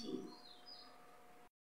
cheese.